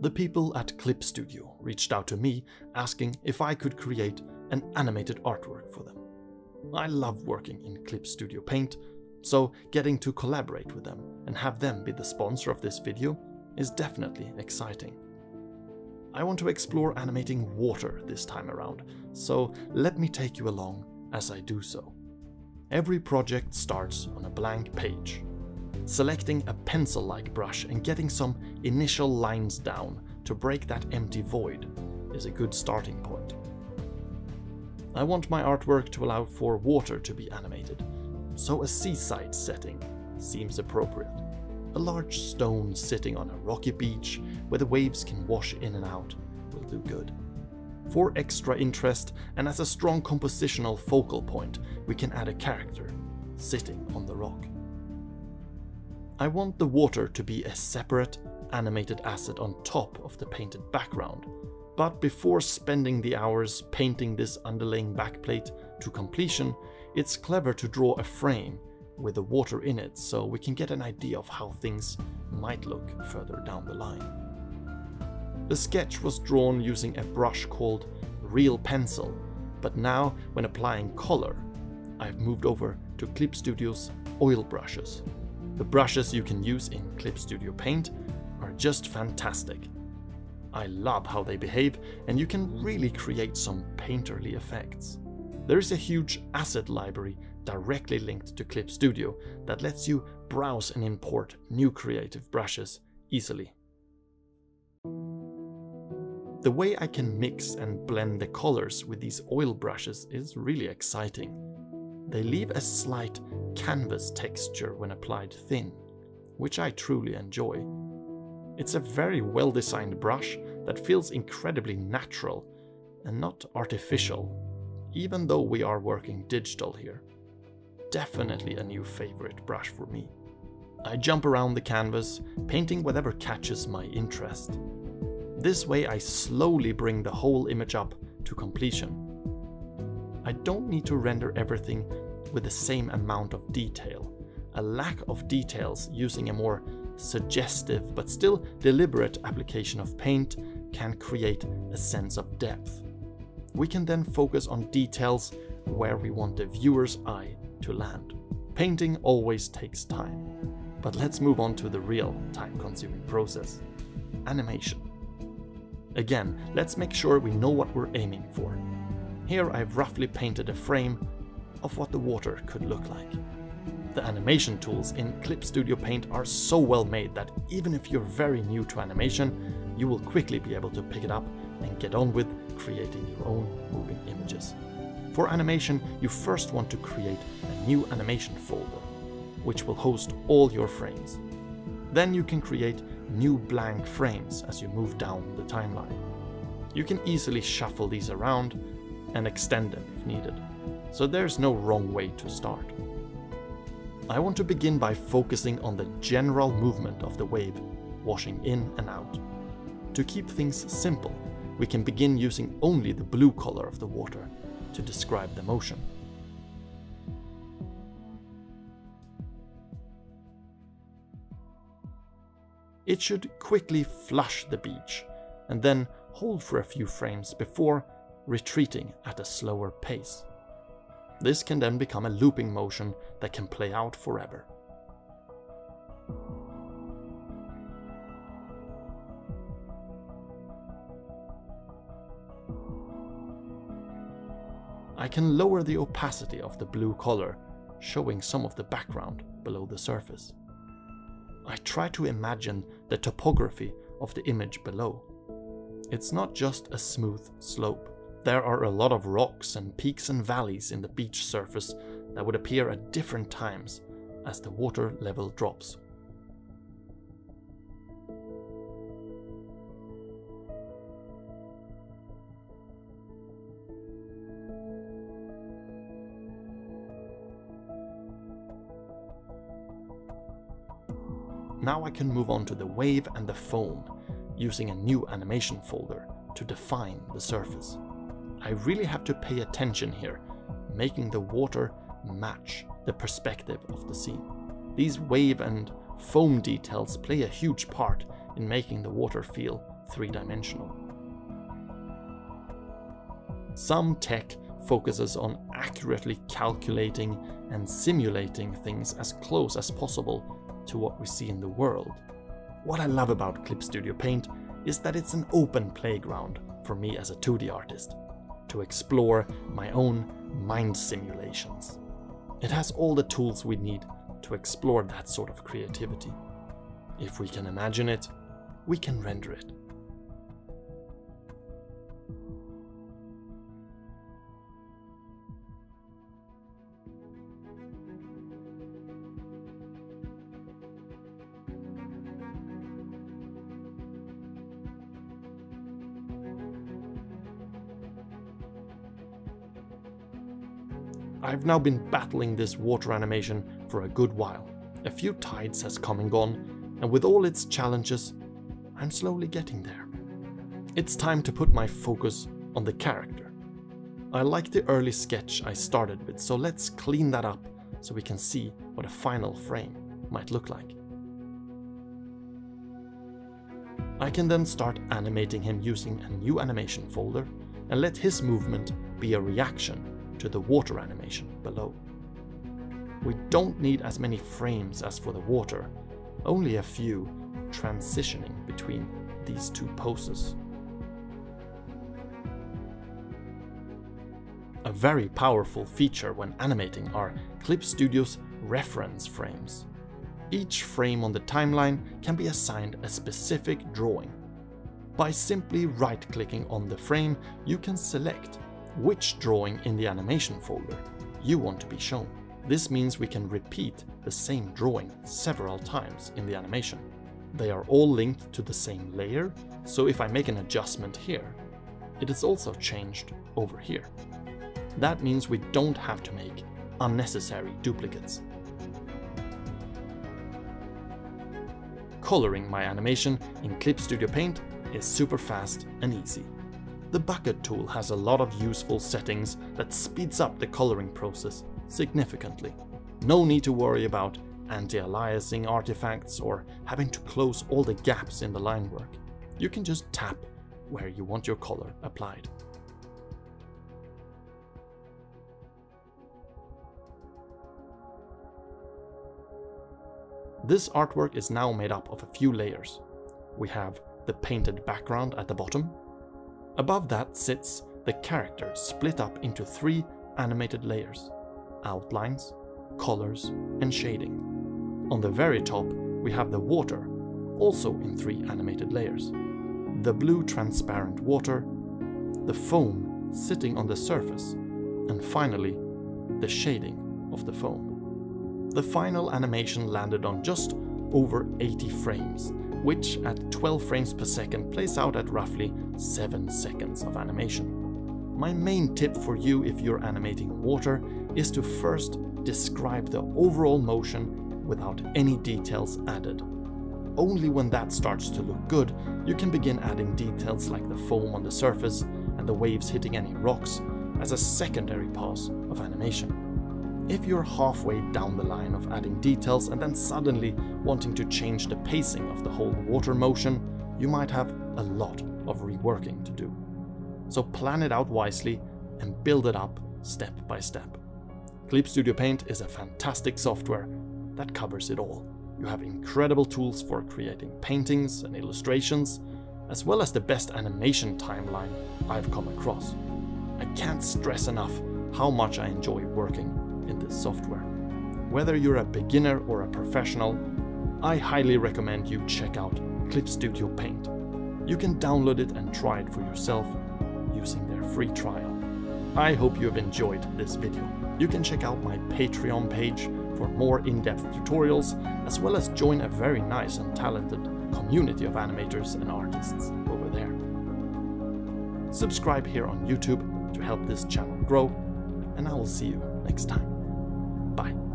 The people at Clip Studio reached out to me asking if I could create an animated artwork for them. I love working in Clip Studio Paint, so getting to collaborate with them and have them be the sponsor of this video is definitely exciting. I want to explore animating water this time around, so let me take you along as I do so. Every project starts on a blank page. Selecting a pencil-like brush and getting some initial lines down to break that empty void is a good starting point. I want my artwork to allow for water to be animated, so a seaside setting seems appropriate. A large stone sitting on a rocky beach where the waves can wash in and out will do good. For extra interest and as a strong compositional focal point, we can add a character sitting on the rock. I want the water to be a separate animated asset on top of the painted background. But before spending the hours painting this underlaying backplate to completion, it's clever to draw a frame with the water in it so we can get an idea of how things might look further down the line. The sketch was drawn using a brush called Real Pencil, but now when applying color, I've moved over to Clip Studio's oil brushes. The brushes you can use in Clip Studio Paint are just fantastic. I love how they behave and you can really create some painterly effects. There is a huge asset library directly linked to Clip Studio that lets you browse and import new creative brushes easily. The way I can mix and blend the colors with these oil brushes is really exciting. They leave a slight canvas texture when applied thin, which I truly enjoy. It's a very well designed brush that feels incredibly natural and not artificial, even though we are working digital here. Definitely a new favorite brush for me. I jump around the canvas, painting whatever catches my interest. This way I slowly bring the whole image up to completion. I don't need to render everything with the same amount of detail. A lack of details using a more suggestive but still deliberate application of paint can create a sense of depth. We can then focus on details where we want the viewer's eye to land. Painting always takes time, but let's move on to the real time-consuming process, animation. Again, let's make sure we know what we're aiming for. Here I've roughly painted a frame of what the water could look like. The animation tools in Clip Studio Paint are so well made that even if you're very new to animation, you will quickly be able to pick it up and get on with creating your own moving images. For animation, you first want to create a new animation folder, which will host all your frames. Then you can create new blank frames as you move down the timeline. You can easily shuffle these around and extend them if needed, so there's no wrong way to start. I want to begin by focusing on the general movement of the wave, washing in and out. To keep things simple, we can begin using only the blue color of the water to describe the motion. It should quickly flush the beach and then hold for a few frames before retreating at a slower pace. This can then become a looping motion that can play out forever. I can lower the opacity of the blue color, showing some of the background below the surface. I try to imagine the topography of the image below. It's not just a smooth slope. There are a lot of rocks and peaks and valleys in the beach surface that would appear at different times as the water level drops. Now I can move on to the wave and the foam, using a new animation folder to define the surface. I really have to pay attention here, making the water match the perspective of the scene. These wave and foam details play a huge part in making the water feel three-dimensional. Some tech focuses on accurately calculating and simulating things as close as possible to what we see in the world. What I love about Clip Studio Paint is that it's an open playground for me as a 2D artist to explore my own mind simulations. It has all the tools we need to explore that sort of creativity. If we can imagine it, we can render it. I've now been battling this water animation for a good while. A few tides has come and gone, and with all its challenges, I'm slowly getting there. It's time to put my focus on the character. I like the early sketch I started with, so let's clean that up so we can see what a final frame might look like. I can then start animating him using a new animation folder and let his movement be a reaction to the water animation below. We don't need as many frames as for the water, only a few transitioning between these two poses. A very powerful feature when animating are Clip Studio's reference frames. Each frame on the timeline can be assigned a specific drawing. By simply right-clicking on the frame, you can select which drawing in the animation folder you want to be shown. This means we can repeat the same drawing several times in the animation. They are all linked to the same layer, so if I make an adjustment here, it is also changed over here. That means we don't have to make unnecessary duplicates. Coloring my animation in Clip Studio Paint is super fast and easy. The bucket tool has a lot of useful settings that speeds up the coloring process significantly. No need to worry about anti-aliasing artifacts or having to close all the gaps in the line work. You can just tap where you want your color applied. This artwork is now made up of a few layers. We have the painted background at the bottom, Above that sits the character split up into three animated layers outlines, colors, and shading. On the very top, we have the water, also in three animated layers. The blue transparent water, the foam sitting on the surface, and finally, the shading of the foam. The final animation landed on just over 80 frames, which at 12 frames per second plays out at roughly 7 seconds of animation. My main tip for you if you're animating water is to first describe the overall motion without any details added. Only when that starts to look good, you can begin adding details like the foam on the surface and the waves hitting any rocks as a secondary pass of animation. If you're halfway down the line of adding details and then suddenly wanting to change the pacing of the whole water motion, you might have a lot of reworking to do. So plan it out wisely and build it up step by step. Clip Studio Paint is a fantastic software that covers it all. You have incredible tools for creating paintings and illustrations, as well as the best animation timeline I've come across. I can't stress enough how much I enjoy working in this software. Whether you're a beginner or a professional, I highly recommend you check out Clip Studio Paint. You can download it and try it for yourself using their free trial. I hope you have enjoyed this video. You can check out my Patreon page for more in-depth tutorials, as well as join a very nice and talented community of animators and artists over there. Subscribe here on YouTube to help this channel grow, and I will see you next time. 拜。